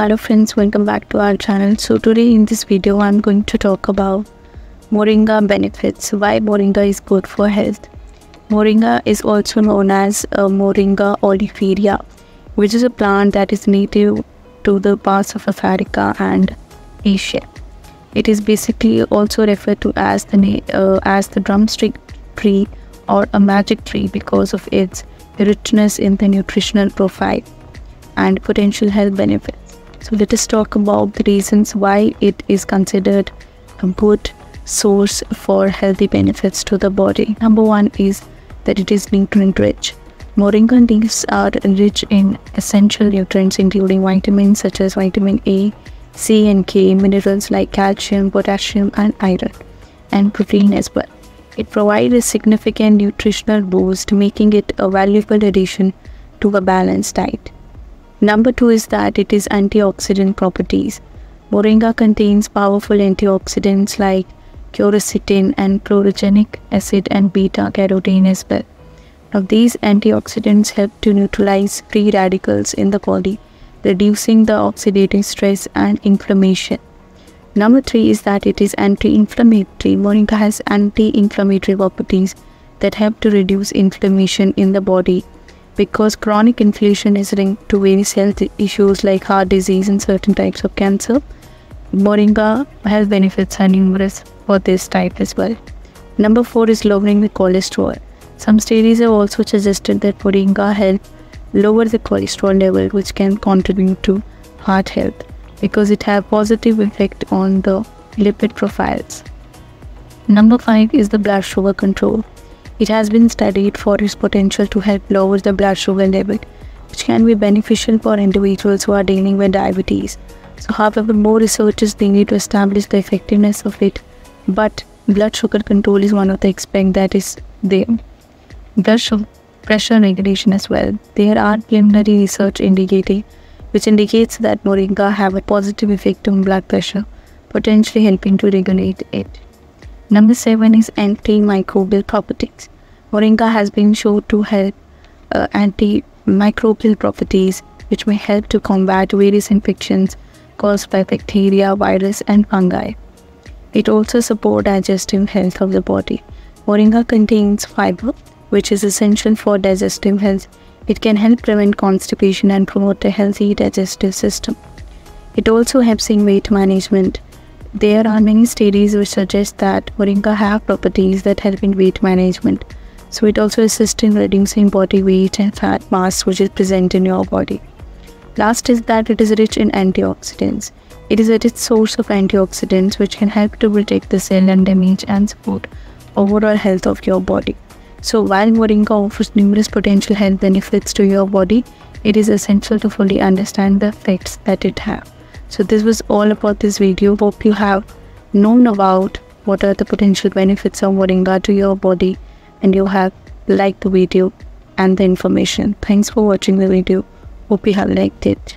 Hello friends, welcome back to our channel. So today in this video, I'm going to talk about Moringa benefits. Why Moringa is good for health. Moringa is also known as uh, Moringa oleifera, which is a plant that is native to the parts of Africa and Asia. It is basically also referred to as the uh, as the drumstick tree or a magic tree because of its richness in the nutritional profile and potential health benefits. So let us talk about the reasons why it is considered a good source for healthy benefits to the body. Number one is that it is nutrient rich. Moringa leaves are rich in essential nutrients including vitamins such as vitamin A, C and K, minerals like calcium, potassium and iron, and protein as well. It provides a significant nutritional boost, making it a valuable addition to a balanced diet. Number two is that it is antioxidant properties. Moringa contains powerful antioxidants like quercetin and chlorogenic acid and beta carotene as well. Now, these antioxidants help to neutralize free radicals in the body, reducing the oxidative stress and inflammation. Number three is that it is anti-inflammatory. Moringa has anti-inflammatory properties that help to reduce inflammation in the body because chronic inflammation is linked to various health issues like heart disease and certain types of cancer. Moringa health benefits are numerous for this type as well. Number four is lowering the cholesterol. Some studies have also suggested that moringa help lower the cholesterol level which can contribute to heart health because it have positive effect on the lipid profiles. Number 5 is the blood sugar control. It has been studied for its potential to help lower the blood sugar level, which can be beneficial for individuals who are dealing with diabetes. So, however, more research is needed to establish the effectiveness of it. But blood sugar control is one of the aspects that is there. Blood sugar pressure regulation as well. There are preliminary research indicating which indicates that moringa have a positive effect on blood pressure, potentially helping to regulate it. Number 7 is antimicrobial properties. Moringa has been shown to help uh, antimicrobial properties which may help to combat various infections caused by bacteria, virus and fungi. It also supports digestive health of the body. Moringa contains fiber which is essential for digestive health. It can help prevent constipation and promote a healthy digestive system. It also helps in weight management there are many studies which suggest that moringa have properties that help in weight management. So it also assists in reducing body weight and fat mass which is present in your body. Last is that it is rich in antioxidants. It is a rich source of antioxidants which can help to protect the cell and damage and support overall health of your body. So while moringa offers numerous potential health benefits to your body, it is essential to fully understand the effects that it has. So this was all about this video. Hope you have known about what are the potential benefits of moringa to your body and you have liked the video and the information. Thanks for watching the video. Hope you have liked it.